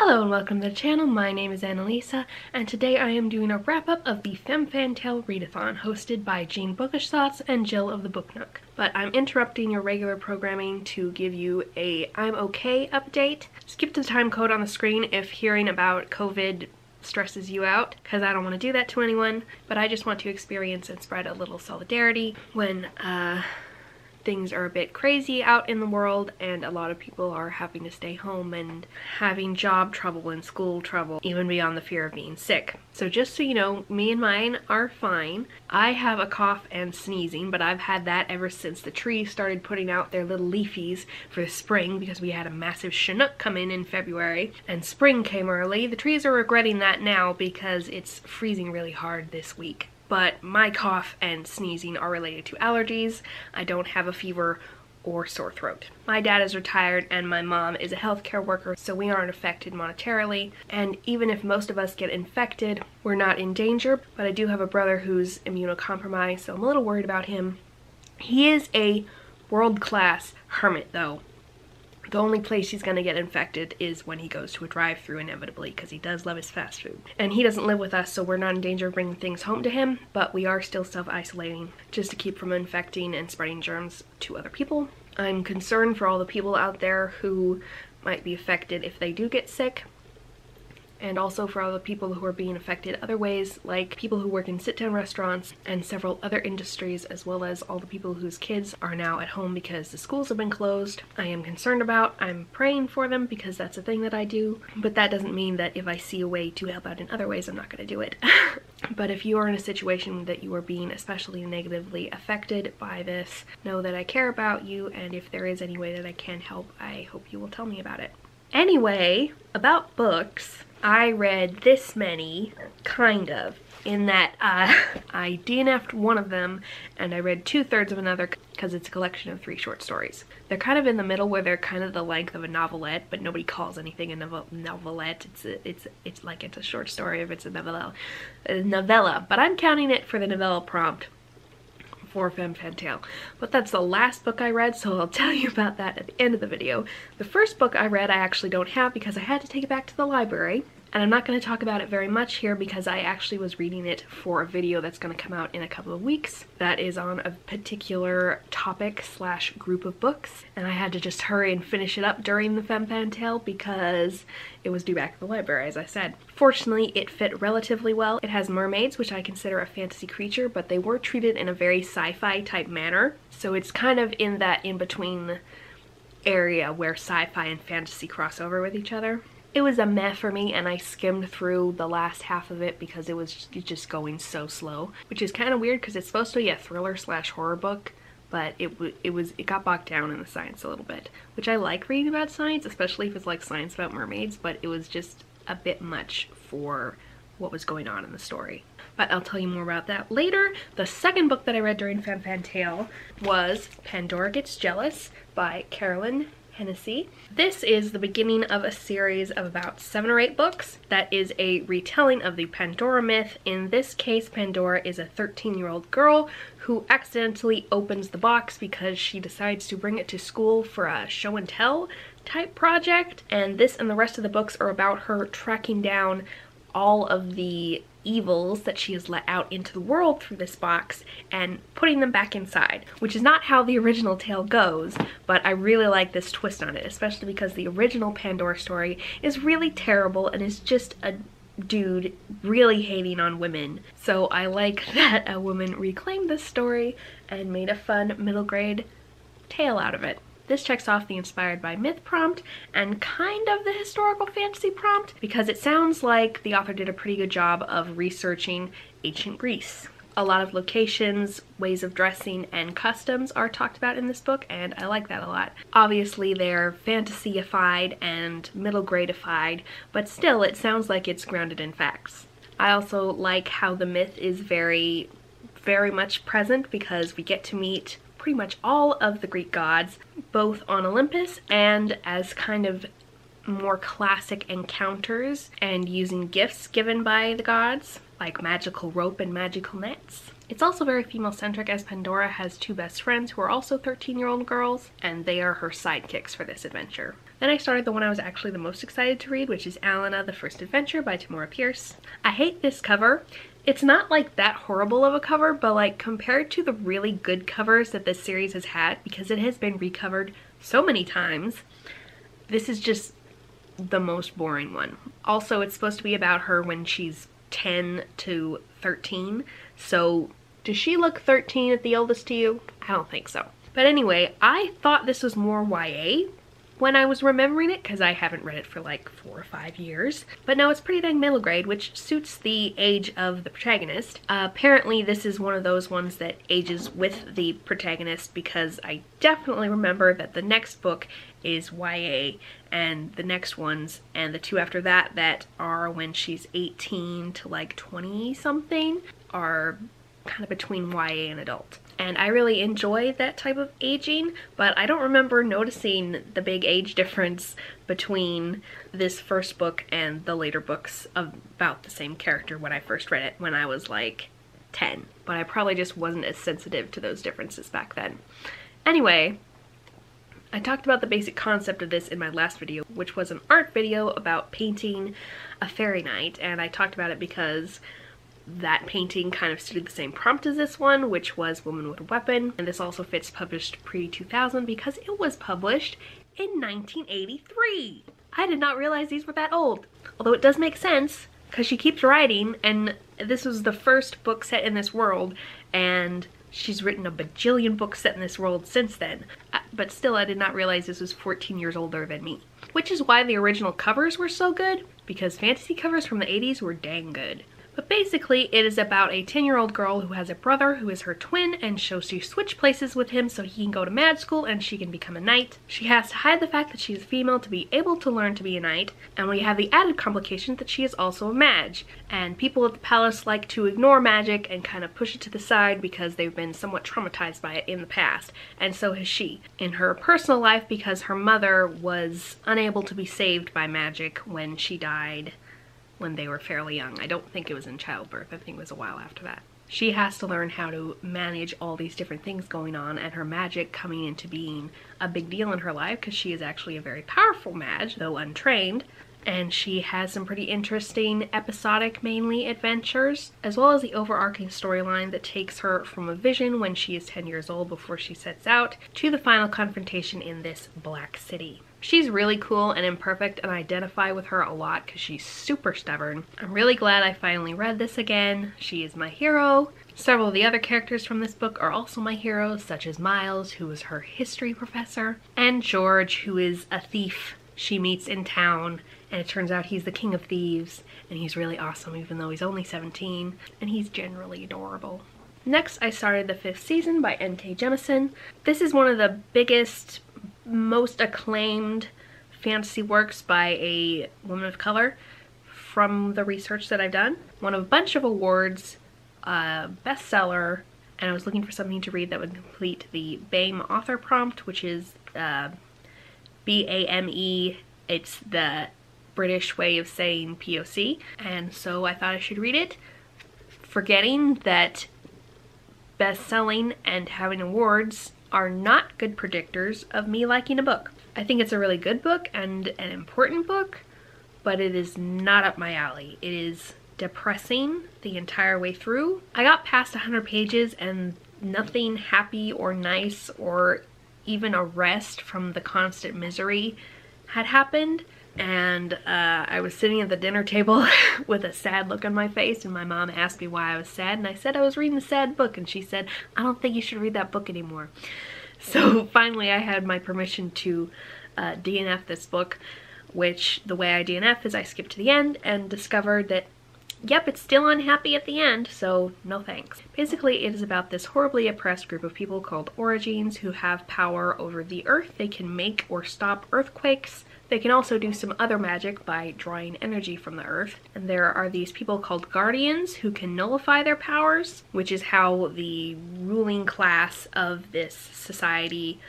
Hello and welcome to the channel, my name is Annalisa, and today I am doing a wrap-up of the FemmeFanTale Readathon hosted by Jean Bookish Thoughts and Jill of the Book Nook. But I'm interrupting your regular programming to give you a I'm okay update. Skip to the time code on the screen if hearing about COVID stresses you out because I don't want to do that to anyone but I just want to experience and spread a little solidarity when uh, things are a bit crazy out in the world and a lot of people are having to stay home and having job trouble and school trouble, even beyond the fear of being sick. So just so you know, me and mine are fine. I have a cough and sneezing, but I've had that ever since the trees started putting out their little leafies for the spring because we had a massive Chinook come in in February and spring came early. The trees are regretting that now because it's freezing really hard this week but my cough and sneezing are related to allergies. I don't have a fever or sore throat. My dad is retired and my mom is a healthcare worker, so we aren't affected monetarily. And even if most of us get infected, we're not in danger. But I do have a brother who's immunocompromised, so I'm a little worried about him. He is a world-class hermit though. The only place he's to get infected is when he goes to a drive-through inevitably because he does love his fast food. And he doesn't live with us so we're not in danger of bringing things home to him, but we are still self-isolating just to keep from infecting and spreading germs to other people. I'm concerned for all the people out there who might be affected if they do get sick and also for all the people who are being affected other ways like people who work in sit-down restaurants and several other industries as well as all the people whose kids are now at home because the schools have been closed. I am concerned about. I'm praying for them because that's a thing that I do but that doesn't mean that if I see a way to help out in other ways I'm not going to do it. but if you are in a situation that you are being especially negatively affected by this, know that I care about you and if there is any way that I can help I hope you will tell me about it. Anyway, about books, I read this many, kind of, in that uh, I DNF'd one of them and I read two-thirds of another because it's a collection of three short stories. They're kind of in the middle where they're kind of the length of a novelette, but nobody calls anything a novel novelette. It's a, it's it's like it's a short story if it's a novella, a novella. But I'm counting it for the novella prompt for FemmeFanTale. But that's the last book I read, so I'll tell you about that at the end of the video. The first book I read I actually don't have because I had to take it back to the library and I'm not going to talk about it very much here because I actually was reading it for a video that's going to come out in a couple of weeks that is on a particular topic slash group of books and I had to just hurry and finish it up during the FemmeFanTale because it was due back at the library as I said. Fortunately it fit relatively well. It has mermaids which I consider a fantasy creature but they were treated in a very sci-fi type manner so it's kind of in that in-between area where sci-fi and fantasy cross over with each other it was a meh for me and I skimmed through the last half of it because it was just going so slow, which is kind of weird because it's supposed to be a thriller slash horror book, but it, it was it got bogged down in the science a little bit, which I like reading about science, especially if it's like science about mermaids, but it was just a bit much for what was going on in the story. But I'll tell you more about that later. The second book that I read during FemmeFanTale was Pandora Gets Jealous by Carolyn Hennesy. This is the beginning of a series of about seven or eight books that is a retelling of the Pandora myth. In this case, Pandora is a 13-year-old girl who accidentally opens the box because she decides to bring it to school for a show and tell type project. And this and the rest of the books are about her tracking down all of the evils that she has let out into the world through this box and putting them back inside, which is not how the original tale goes, but I really like this twist on it, especially because the original Pandora story is really terrible and is just a dude really hating on women. So I like that a woman reclaimed this story and made a fun middle grade tale out of it. This checks off the inspired by myth prompt and kind of the historical fantasy prompt because it sounds like the author did a pretty good job of researching ancient Greece. A lot of locations, ways of dressing, and customs are talked about in this book, and I like that a lot. Obviously, they're fantasyified and middle gradified, but still, it sounds like it's grounded in facts. I also like how the myth is very, very much present because we get to meet pretty much all of the Greek gods, both on Olympus and as kind of more classic encounters and using gifts given by the gods, like magical rope and magical nets. It's also very female-centric as Pandora has two best friends who are also 13-year-old girls, and they are her sidekicks for this adventure. Then I started the one I was actually the most excited to read, which is Alanna, The First Adventure by Tamora Pierce. I hate this cover. It's not like that horrible of a cover, but like compared to the really good covers that this series has had, because it has been recovered so many times, this is just the most boring one. Also, it's supposed to be about her when she's 10 to 13, so does she look 13 at the oldest to you? I don't think so. But anyway, I thought this was more YA when I was remembering it because I haven't read it for like four or five years. But no, it's pretty dang middle grade, which suits the age of the protagonist. Uh, apparently this is one of those ones that ages with the protagonist because I definitely remember that the next book is YA and the next ones and the two after that that are when she's 18 to like 20 something are kind of between YA and adult and I really enjoy that type of aging, but I don't remember noticing the big age difference between this first book and the later books about the same character when I first read it when I was like 10, but I probably just wasn't as sensitive to those differences back then. Anyway, I talked about the basic concept of this in my last video, which was an art video about painting a fairy knight, and I talked about it because that painting kind of suited the same prompt as this one, which was Woman with a Weapon. And this also fits published pre-2000 because it was published in 1983. I did not realize these were that old. Although it does make sense because she keeps writing and this was the first book set in this world and she's written a bajillion books set in this world since then. Uh, but still, I did not realize this was 14 years older than me. Which is why the original covers were so good because fantasy covers from the 80s were dang good. But basically, it is about a 10-year-old girl who has a brother who is her twin and so she switch places with him so he can go to mad school and she can become a knight. She has to hide the fact that she's female to be able to learn to be a knight, and we have the added complication that she is also a mage. And people at the palace like to ignore magic and kind of push it to the side because they've been somewhat traumatized by it in the past, and so has she. In her personal life, because her mother was unable to be saved by magic when she died when they were fairly young. I don't think it was in childbirth. I think it was a while after that. She has to learn how to manage all these different things going on and her magic coming into being a big deal in her life because she is actually a very powerful mage, though untrained. And she has some pretty interesting episodic mainly adventures, as well as the overarching storyline that takes her from a vision when she is 10 years old before she sets out to the final confrontation in this black city. She's really cool and imperfect and I identify with her a lot because she's super stubborn. I'm really glad I finally read this again. She is my hero. Several of the other characters from this book are also my heroes, such as Myles, who is her history professor, and George, who is a thief she meets in town and it turns out he's the king of thieves and he's really awesome even though he's only 17 and he's generally adorable. Next, I started the fifth season by N.K. Jemisin. This is one of the biggest most acclaimed fantasy works by a woman of color from the research that I've done. Won a bunch of awards, uh, bestseller, and I was looking for something to read that would complete the BAME author prompt, which is uh, B-A-M-E. It's the British way of saying POC, and so I thought I should read it, forgetting that best-selling and having awards are not good predictors of me liking a book. I think it's a really good book and an important book, but it is not up my alley. It is depressing the entire way through. I got past 100 pages and nothing happy or nice or even a rest from the constant misery had happened and uh, I was sitting at the dinner table with a sad look on my face and my mom asked me why I was sad and I said I was reading a sad book and she said I don't think you should read that book anymore. So finally I had my permission to uh, DNF this book which the way I DNF is I skipped to the end and discovered that yep, it's still unhappy at the end, so no thanks. Basically, it is about this horribly oppressed group of people called Orogenes who have power over the earth. They can make or stop earthquakes, they can also do some other magic by drawing energy from the earth. And there are these people called guardians who can nullify their powers, which is how the ruling class of this society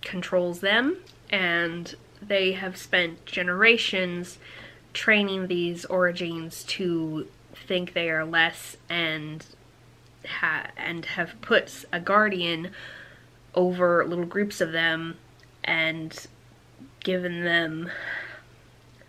controls them. And they have spent generations training these orogenes to think they are less and ha and have put a guardian over little groups of them and given them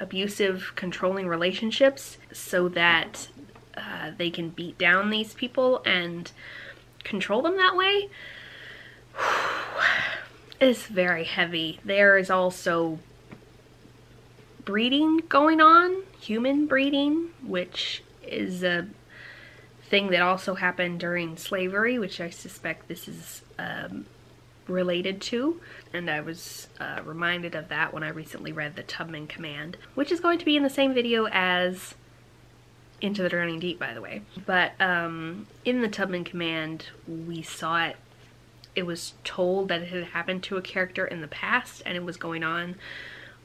abusive, controlling relationships so that uh, they can beat down these people and control them that way is very heavy. There is also breeding going on, human breeding, which is a thing that also happened during slavery, which I suspect this is um, related to. And I was uh, reminded of that when I recently read The Tubman Command, which is going to be in the same video as Into the Drowning Deep, by the way. But um, in The Tubman Command, we saw it, it was told that it had happened to a character in the past and it was going on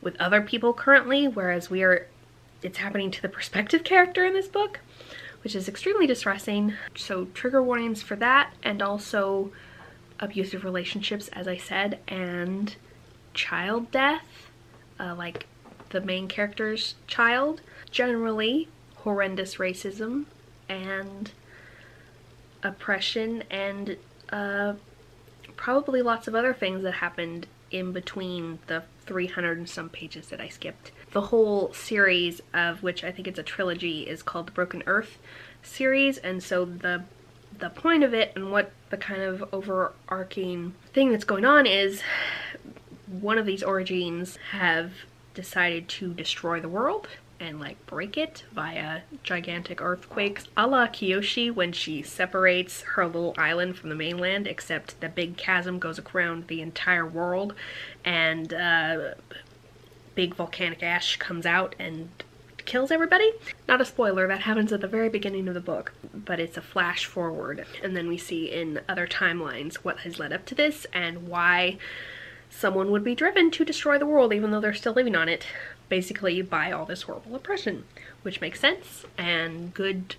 with other people currently, whereas we are, it's happening to the prospective character in this book, which is extremely distressing. So trigger warnings for that and also abusive relationships, as I said, and child death, uh, like the main character's child. Generally, horrendous racism and oppression and uh, probably lots of other things that happened in between the 300 and some pages that I skipped. The whole series of which I think it's a trilogy is called the Broken Earth series and so the the point of it and what the kind of overarching thing that's going on is one of these orogenes have decided to destroy the world and like break it via gigantic earthquakes a la Kyoshi when she separates her little island from the mainland except the big chasm goes around the entire world and uh, big volcanic ash comes out and kills everybody. Not a spoiler, that happens at the very beginning of the book, but it's a flash forward. And then we see in other timelines what has led up to this and why someone would be driven to destroy the world even though they're still living on it, basically by all this horrible oppression, which makes sense and good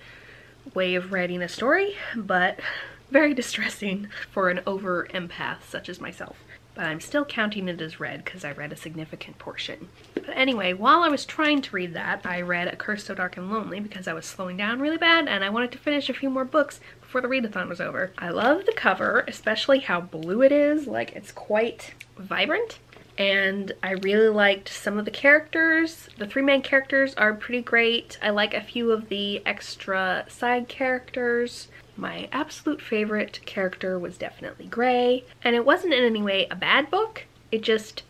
way of writing a story, but very distressing for an over empath such as myself but I'm still counting it as read because I read a significant portion. But anyway, while I was trying to read that, I read A Curse So Dark and Lonely because I was slowing down really bad and I wanted to finish a few more books before the readathon was over. I love the cover, especially how blue it is, like it's quite vibrant. And I really liked some of the characters. The three main characters are pretty great. I like a few of the extra side characters. My absolute favorite character was definitely Grey, and it wasn't in any way a bad book, it just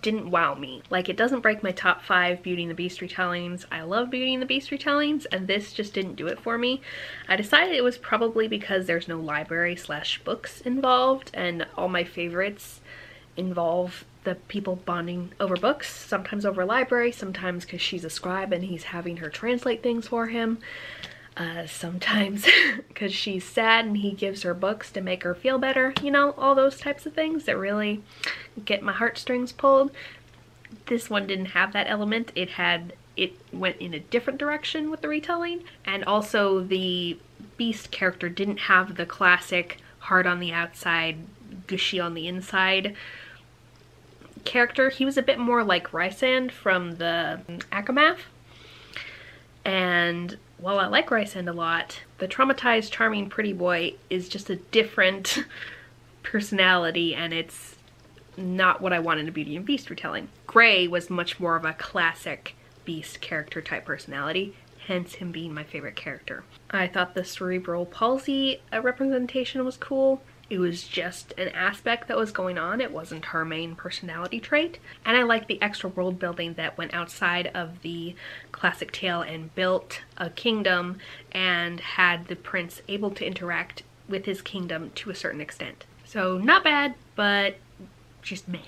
didn't wow me. Like, it doesn't break my top five Beauty and the Beast retellings. I love Beauty and the Beast retellings, and this just didn't do it for me. I decided it was probably because there's no library slash books involved, and all my favorites involve the people bonding over books, sometimes over library, sometimes because she's a scribe and he's having her translate things for him uh, sometimes because she's sad and he gives her books to make her feel better, you know, all those types of things that really get my heartstrings pulled. This one didn't have that element. It had, it went in a different direction with the retelling and also the Beast character didn't have the classic hard on the outside, gushy on the inside character. He was a bit more like Rysand from the ACOMAF and while I like Rysand a lot, the traumatized, charming pretty boy is just a different personality and it's not what I want in a Beauty and Beast retelling. Grey was much more of a classic Beast character type personality, hence him being my favorite character. I thought the cerebral palsy uh, representation was cool. It was just an aspect that was going on. It wasn't her main personality trait. And I like the extra world building that went outside of the classic tale and built a kingdom and had the prince able to interact with his kingdom to a certain extent. So not bad, but just meh.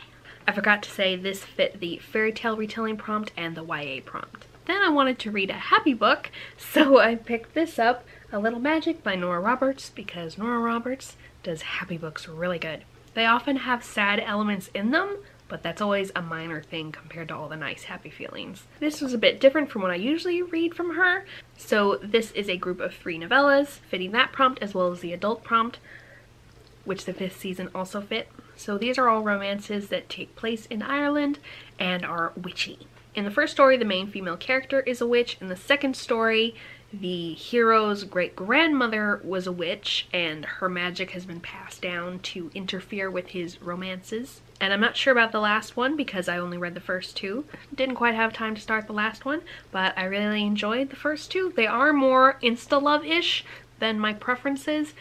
I forgot to say this fit the fairy tale retelling prompt and the YA prompt. Then I wanted to read a happy book, so I picked this up, A Little Magic by Nora Roberts, because Nora Roberts does happy books really good. They often have sad elements in them, but that's always a minor thing compared to all the nice happy feelings. This was a bit different from what I usually read from her. So this is a group of three novellas, fitting that prompt as well as the adult prompt, which the fifth season also fit. So these are all romances that take place in Ireland and are witchy. In the first story, the main female character is a witch. In the second story, the hero's great grandmother was a witch and her magic has been passed down to interfere with his romances. And I'm not sure about the last one because I only read the first two. Didn't quite have time to start the last one, but I really enjoyed the first two. They are more insta-love-ish than my preferences,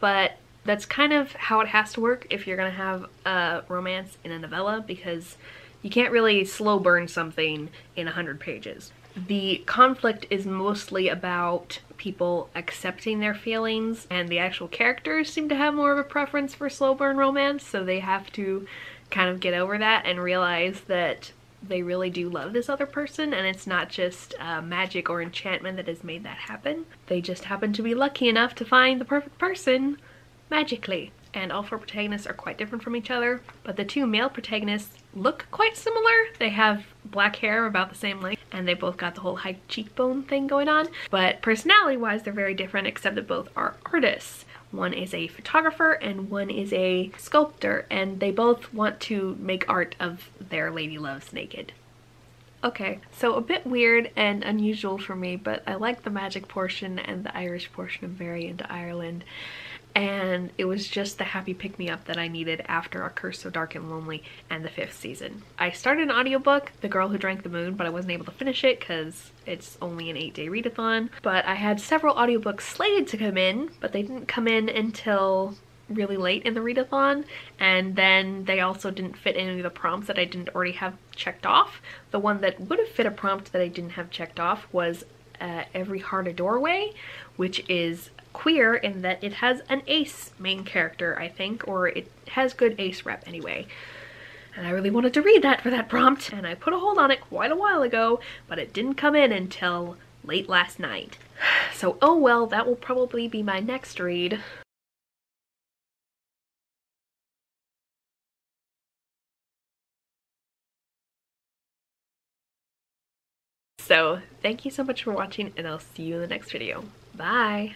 but that's kind of how it has to work if you're gonna have a romance in a novella because you can't really slow burn something in 100 pages. The conflict is mostly about people accepting their feelings and the actual characters seem to have more of a preference for slow burn romance so they have to kind of get over that and realize that they really do love this other person and it's not just uh, magic or enchantment that has made that happen. They just happen to be lucky enough to find the perfect person magically. And all four protagonists are quite different from each other, but the two male protagonists look quite similar. They have black hair about the same length and they both got the whole high cheekbone thing going on. But personality wise, they're very different except that both are artists. One is a photographer and one is a sculptor and they both want to make art of their lady loves naked. Okay, so a bit weird and unusual for me, but I like the magic portion and the Irish portion. I'm very into Ireland and it was just the happy pick-me-up that I needed after A Curse So Dark and Lonely and the fifth season. I started an audiobook, The Girl Who Drank the Moon, but I wasn't able to finish it because it's only an eight-day readathon. But I had several audiobooks slated to come in, but they didn't come in until really late in the readathon and then they also didn't fit any of the prompts that I didn't already have checked off. The one that would have fit a prompt that I didn't have checked off was uh, Every Heart a Doorway, which is queer in that it has an ace main character, I think, or it has good ace rep anyway. And I really wanted to read that for that prompt, and I put a hold on it quite a while ago, but it didn't come in until late last night. So oh well, that will probably be my next read. So thank you so much for watching and I'll see you in the next video. Bye!